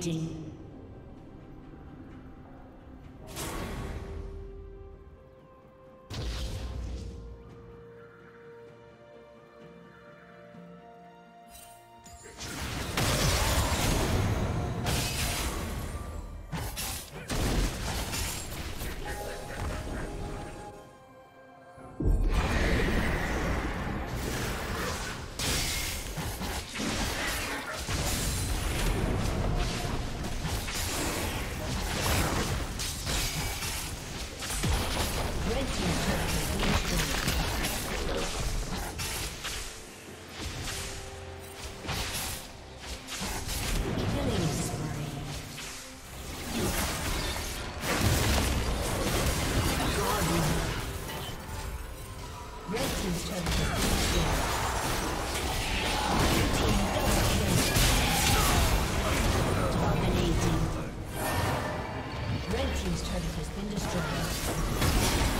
Dominating. Killing